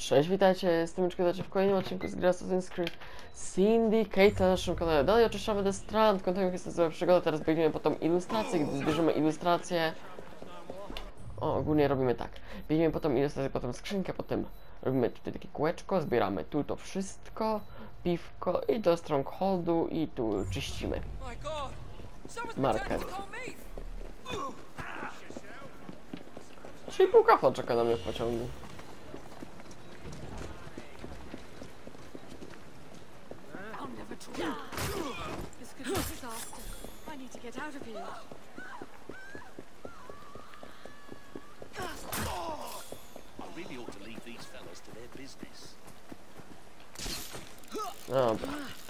Cześć, witajcie, jestem Miczko, w kolejnym odcinku z gry Assassin's Creed Syndicate na naszym kanale. Dalej oczyszczamy The Strand, kontynuujemy jest złe przygoda, teraz biegniemy po tą ilustrację, gdy zbierzemy ilustrację... O, ogólnie robimy tak, biegniemy po tą ilustrację, potem skrzynkę, potem robimy tutaj takie kółeczko, zbieramy tu to wszystko, piwko i do Strongholdu i tu czyścimy. Me! Czyli pół czeka na mnie w pociągu. I'll. This could be a disaster. I need to get out of here. I really ought to leave these fellas to their business. Dobra.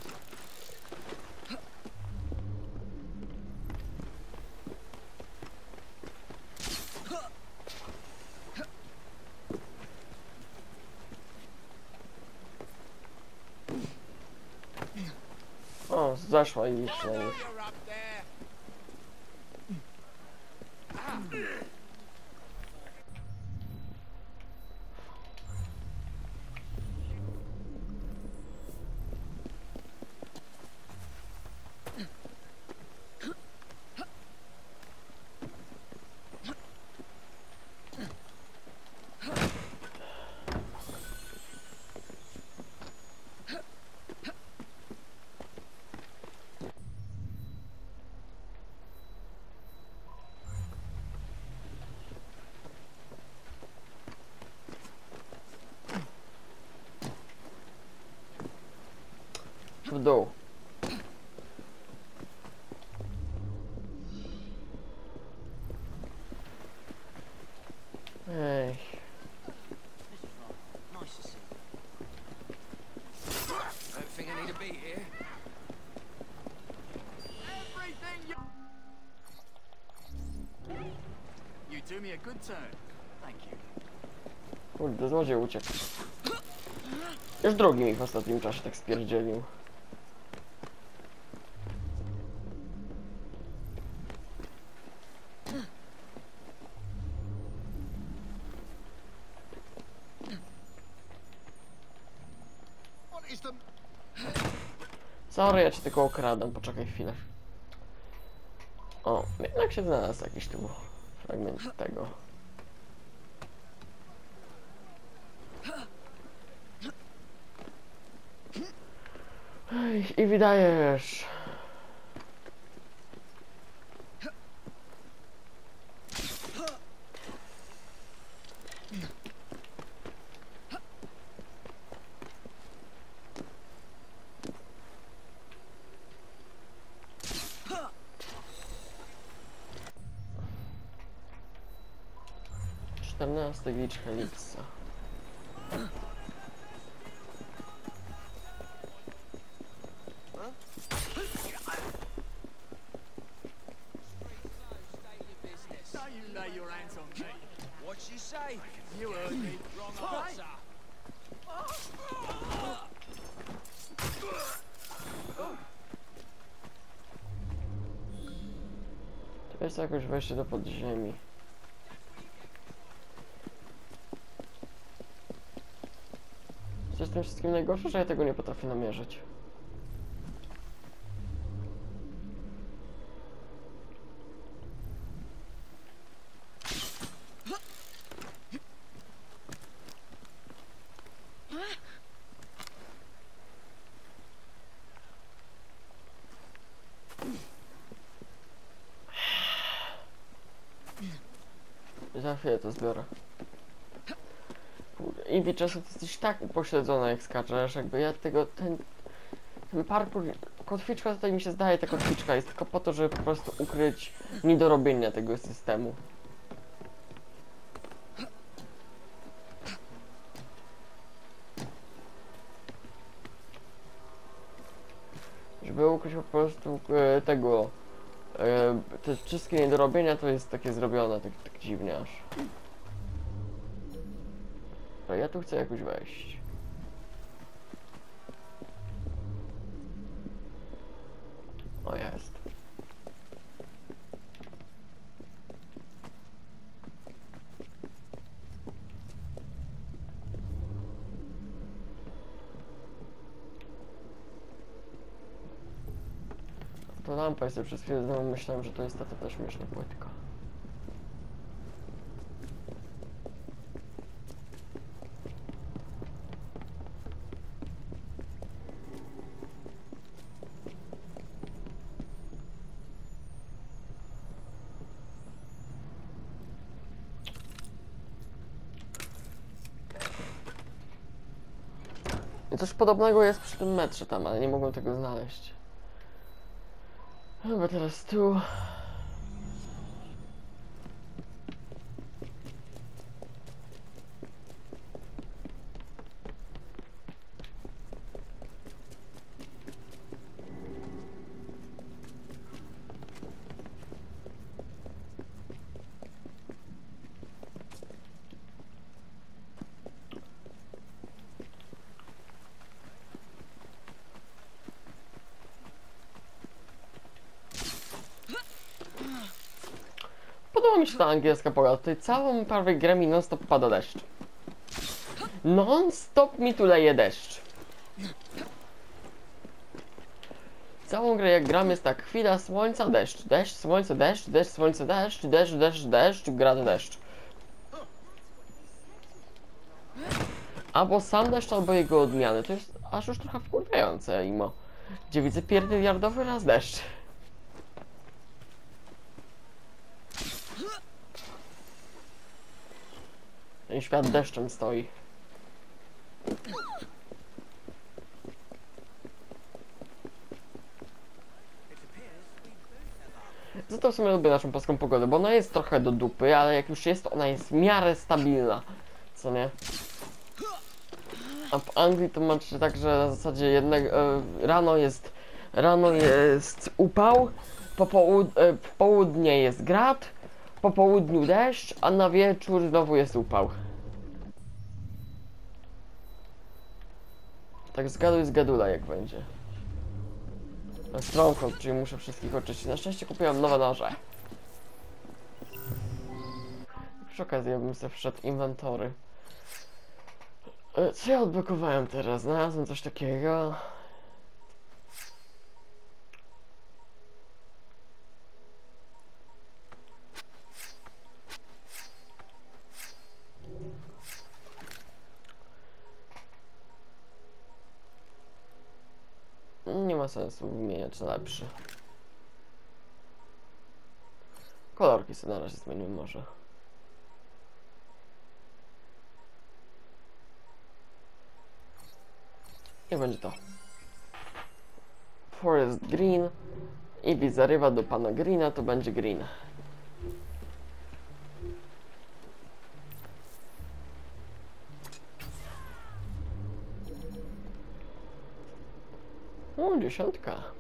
O, zeszła i przynajmniej. You're up there! W dół. Ej. Nice to see you. Don't think I need to be here. Everything you... You do me a good turn. Thank you. Kurde, złodziej uciekł. Już drugi mi w ostatnim czasie tak spierdzielił. Sorry, ja cię tylko okradam, poczekaj chwilę. O, jednak się znalazł jakiś tu fragment tego. I wydajesz. 14 wieczka lipca. Teraz jakoś wejście do podziemi. Tym wszystkim najgorsze, że ja tego nie potrafię namierzyć. Za chwilę to zbiorę. Czasem ty jesteś tak upośledzona jak skaczesz, jakby ja tego, ten, ten parkour, kotwiczka tutaj mi się zdaje, ta kotwiczka jest tylko po to, żeby po prostu ukryć niedorobienia tego systemu. Żeby ukryć po prostu e, tego, e, te wszystkie niedorobienia to jest takie zrobione, tak, tak dziwnie aż. To ja tu chcę jakoś wejść. O jest. To lampa jest przez chwilę, znowu myślałem, że to jest ta też śmieszna płytka. Coś podobnego jest przy tym metrze tam, ale nie mogłem tego znaleźć. Chyba teraz tu. Mi się ta angielska pogoda. Tutaj całą prawie grę mi non stop pada deszcz. Non stop mi tu leje deszcz. Całą grę jak gram jest tak chwila słońca, deszcz, deszcz, słońce, deszcz, deszcz, słońce, deszcz, deszcz, deszcz, deszcz, gra deszcz. Albo sam deszcz, albo jego odmiany. To jest aż już trochę wkurwiające, imo. Gdzie widzę pierdyliardowy raz deszcz. Ten świat deszczem stoi. Za to w sumie lubię naszą polską pogodę, bo ona jest trochę do dupy, ale jak już jest, ona jest w miarę stabilna. Co nie? A w Anglii to macie tak, że na zasadzie jednego e, rano jest rano jest upał, po połud e, południe jest grad, po południu deszcz, a na wieczór znowu jest upał. Tak zgaduj zgadula jak będzie. Stronghold, czyli muszę wszystkich oczyścić. Na szczęście kupiłam nowe noże. Przy okazji ja bym sobie wszedł inwentory. E, Co ja odblokowałem teraz? Znalazłem coś takiego. Nie ma sensu wymieniać lepszy. Kolorki sobie na razie zmienimy może. I będzie to. Forest Green. I zarywa do pana Greena, to będzie Green. Onde, Chanto, cara?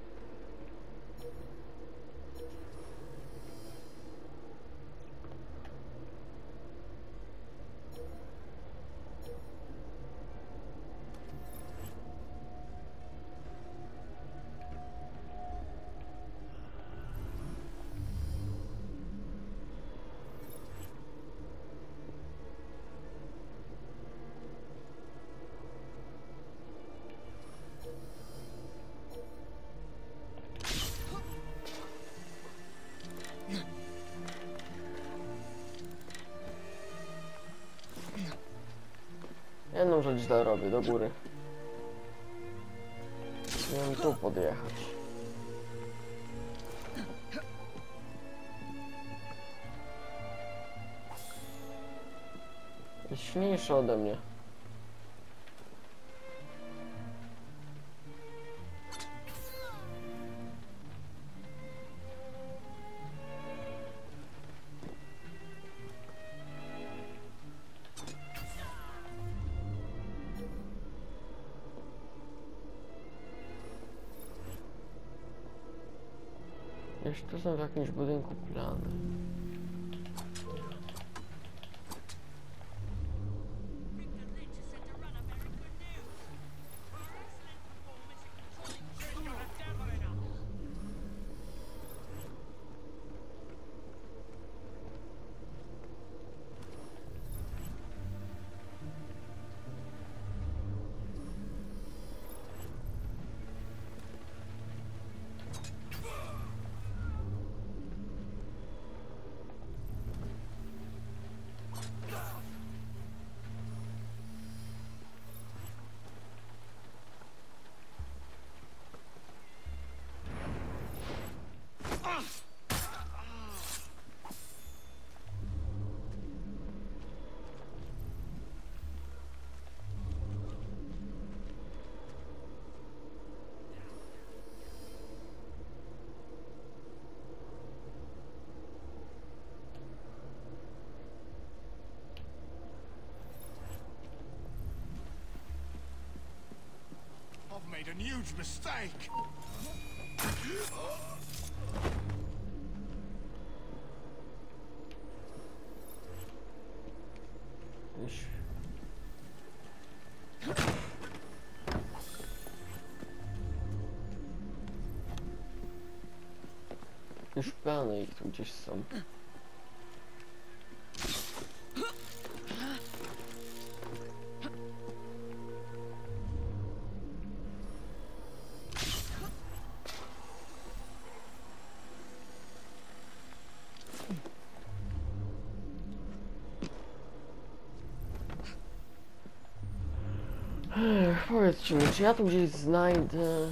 Źle robię, do góry. Miałem tu podjechać. Jest ode mnie. Jeszcze są w jakimś budynku plany. A huge mistake. Już. Już ich tu gdzieś. Czy ja tu gdzieś znajdę...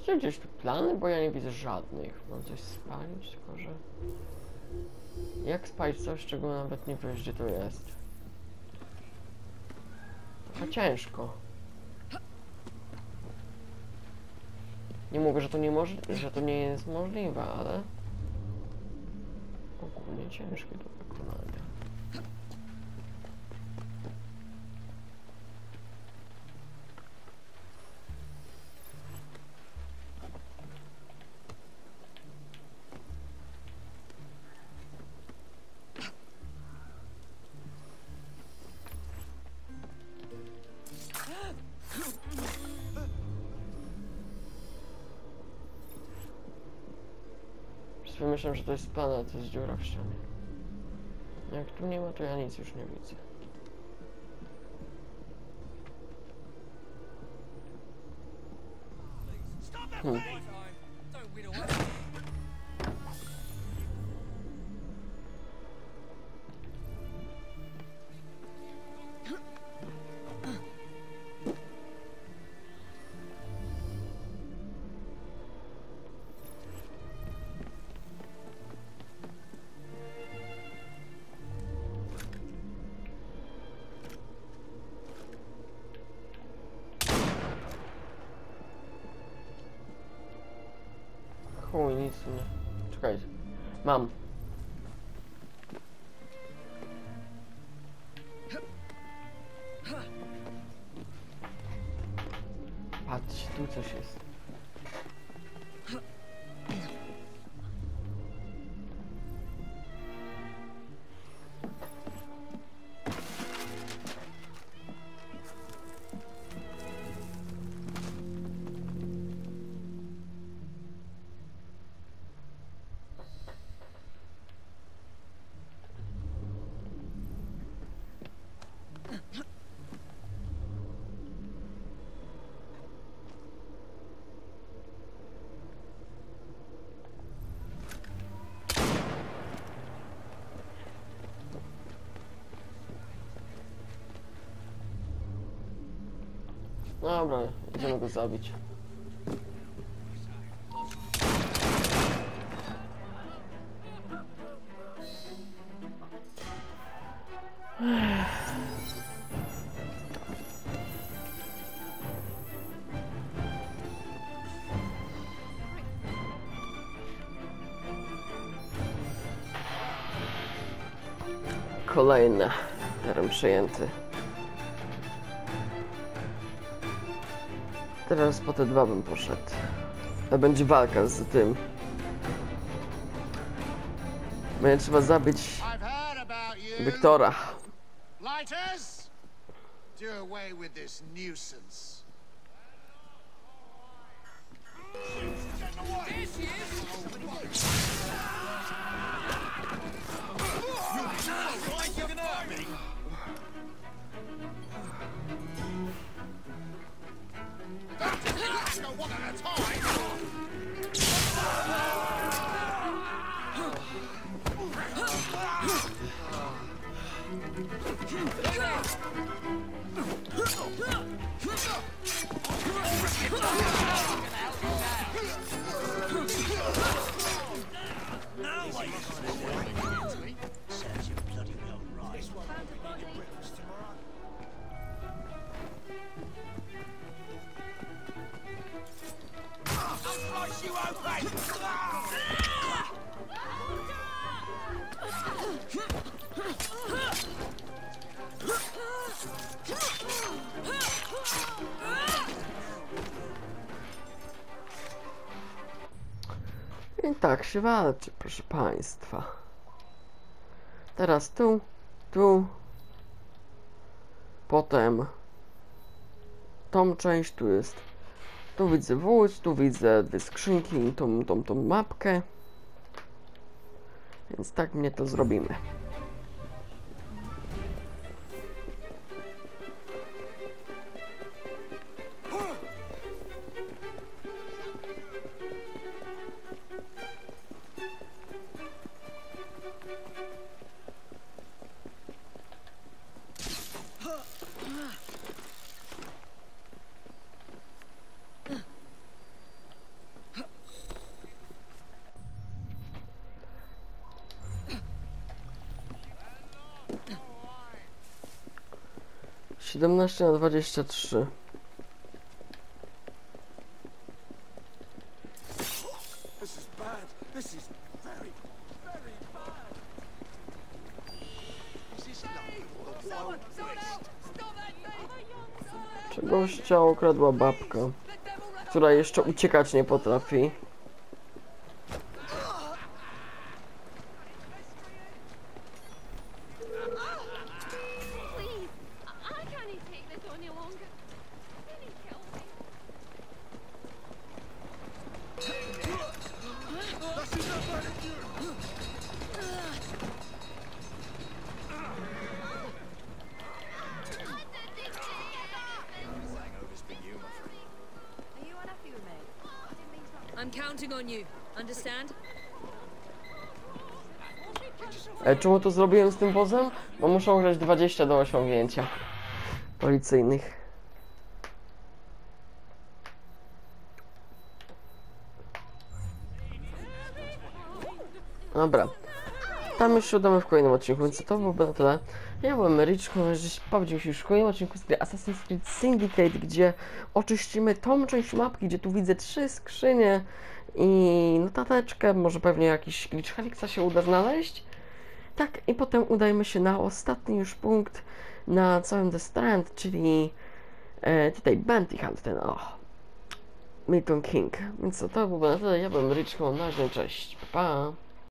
Widzicie gdzieś tu plany? Bo ja nie widzę żadnych. Mam coś spalić, tylko że... Jak spalić coś, czego nawet nie wiesz, gdzie to jest? Trochę ciężko. Nie mówię, że to nie, moż- że to nie jest możliwe, ale... Ogólnie ciężkie do wykonania. Myślałem, że to jest plan, a to jest dziura w ścianie. Jak tu nie ma, to ja nic już nie widzę. Hmm. Chuj, nic nie. Czekajcie. Mam. Patrz, tu coś jest. Dobra, idziemy go zabić. Kolejny teren przejęty. Teraz po te dwa bym poszedł. To będzie walka z tym. Będzie trzeba zabić. Wiktora. Lighters, do away with this nuisance. Is. I tak się walczy, proszę Państwa. Teraz tu tu. Potem tą część tu jest. Tu widzę wóz, tu widzę dwie skrzynki i tą, tą, tą mapkę. Więc tak mnie to zrobimy. 17 na 23. Czegoś ciało kradła babka, która jeszcze uciekać nie potrafi. E, czemu to zrobiłem z tym wozem? Bo muszę użyć 20 do osiągnięcia policyjnych. Dobra. Tam już udamy w kolejnym odcinku, więc to byłoby na tyle. Ja byłem żeś powiedział się już w kolejnym odcinku z gry Assassin's Creed Syndicate, gdzie oczyścimy tą część mapki, gdzie tu widzę trzy skrzynie i notateczkę, może pewnie jakiś glitch Helixa się uda znaleźć. Tak, i potem udajmy się na ostatni już punkt na całym The Strand, czyli e, tutaj Bounty Hunt, ten o, Milton King. Więc to byłoby na tyle, ja byłem Ryczką, na razie, cześć, pa! pa.